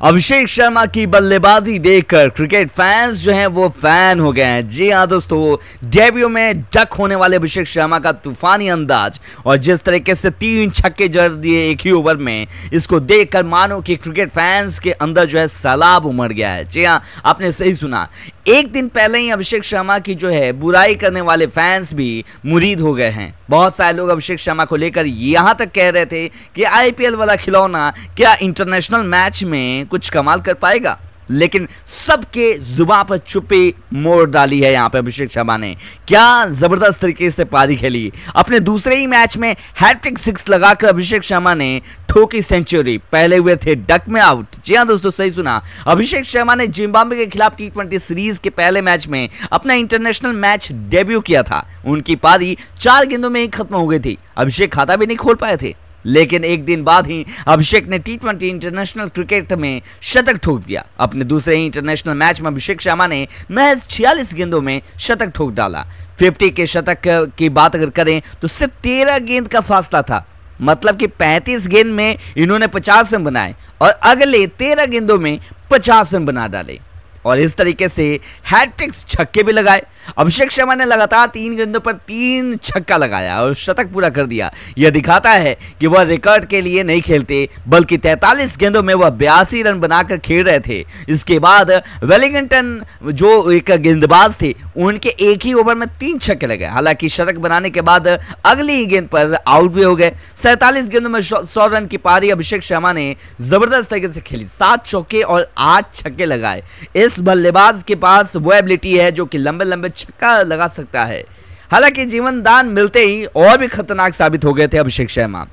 अभिषेक शर्मा की बल्लेबाजी देखकर क्रिकेट फैंस जो हैं वो फ़ैन हो गए हैं। जी हाँ दोस्तों, डेब्यू में डक होने वाले अभिषेक शर्मा का तूफानी अंदाज और जिस तरीके से तीन छक्के जड़ दिए एक ही ओवर में, इसको देखकर मानो कि क्रिकेट फैंस के अंदर जो है सैलाब उमड़ गया है। जी हाँ आपने सही सुना। एक दिन पहले ही अभिषेक शर्मा की जो है बुराई करने वाले फैंस भी मुरीद हो गए हैं। बहुत सारे लोग अभिषेक शर्मा को लेकर यहाँ तक कह रहे थे कि आईपीएल वाला खिलौना क्या इंटरनेशनल मैच में कुछ कमाल कर पाएगा? लेकिन सबके जुबा पर छुपी मोड़ डाली है यहाँ पे अभिषेक शर्मा ने। क्या ज़बरदस्त तरीके से पारी खेली। अपने दूसरे ही मैच में हैट्रिक सिक्स लगाकर अभिषेक शर्मा ने ठोकी सेंचुरी। पहले हुए थे डक में आउट। जी हाँ दोस्तों, सही सुना। अभिषेक शर्मा ने जिम्बाब्वे के खिलाफ टी ट्वेंटी सीरीज़ के पहले मैच में अपना इंटरनेशनल मैच डेब्यू किया था। उनकी पारी चार गेंदों में ही खत्म हो गई थी। अभिषेक खाता भी नहीं खोल पाए थे। लेकिन एक दिन बाद ही अभिषेक ने टी ट्वेंटी इंटरनेशनल क्रिकेट में शतक ठोक दिया। अपने दूसरे ही इंटरनेशनल मैच में अभिषेक शर्मा ने महज छियालीस गेंदों में शतक ठोक डाला। 50 के शतक की बात अगर करें तो सिर्फ़ तेरह गेंद का फासला था। मतलब कि 35 गेंद में इन्होंने 50 रन बनाए और अगले 13 गेंदों में 50 रन बना डाले। और इस तरीके से हैट्रिक्स छक्के भी लगाए। अभिषेक शर्मा ने लगातार तीन गेंदों पर तीन छक्का लगाया और शतक पूरा कर दिया। यह दिखाता है कि वह रिकॉर्ड के लिए नहीं खेलते, बल्कि 43 गेंदों में वह बयासी रन बनाकर खेल रहे थे। इसके बाद वेलिंगटन, जो एक गेंदबाज थे, उनके एक ही ओवर में तीन छक्के लगे। हालाँकि शतक बनाने के बाद अगली गेंद पर आउट भी हो गए। सैतालीस गेंदों में सौ रन की पारी अभिषेक शर्मा ने ज़बरदस्त तरीके से खेली। सात चौके और आठ छक्के लगाए। इस बल्लेबाज के पास वो एबिलिटी है जो कि लंबे लंबे छक्का लगा सकता है। हालाँकि जीवन दान मिलते ही और भी खतरनाक साबित हो गए थे अभिषेक शर्मा।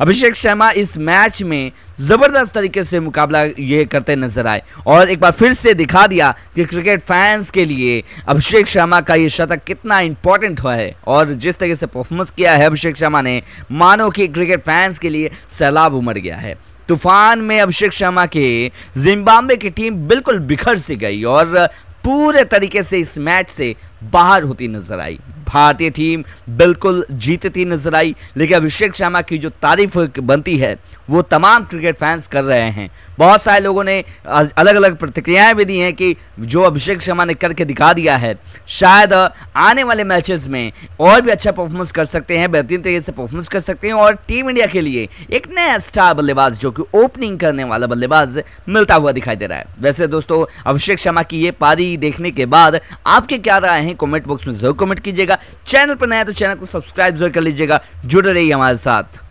अभिषेक शर्मा इस मैच में ज़बरदस्त तरीके से मुकाबला ये करते नज़र आए और एक बार फिर से दिखा दिया कि क्रिकेट फैंस के लिए अभिषेक शर्मा का ये शतक कितना इंपॉर्टेंट है और जिस तरीके से परफॉर्मेंस किया है अभिषेक शर्मा ने, मानो कि क्रिकेट फैंस के लिए सैलाब उमड़ गया है। तूफ़ान में अभिषेक शर्मा के जिम्बाब्वे की टीम बिल्कुल बिखर सी गई और पूरे तरीके से इस मैच से बाहर होती नज़र आई। भारतीय टीम बिल्कुल जीतती नज़र आई। लेकिन अभिषेक शर्मा की जो तारीफ़ बनती है, वो तमाम क्रिकेट फैंस कर रहे हैं। बहुत सारे लोगों ने अलग अलग प्रतिक्रियाएँ भी दी हैं कि जो अभिषेक शर्मा ने करके दिखा दिया है, शायद आने वाले मैचेस में और भी अच्छा परफॉर्मेंस कर सकते हैं, बेहतरीन तरीके से परफॉर्मेंस कर सकते हैं और टीम इंडिया के लिए एक नया स्टार बल्लेबाज जो कि ओपनिंग करने वाला बल्लेबाज मिलता हुआ दिखाई दे रहा है। वैसे दोस्तों, अभिषेक शर्मा की ये पारी देखने के बाद आपके क्या राय हैं? कमेंट बॉक्स में ज़रूर कमेंट कीजिएगा। चैनल पर नया तो चैनल को सब्सक्राइब ज़रूर कर लीजिएगा। जुड़े रहिए हमारे साथ।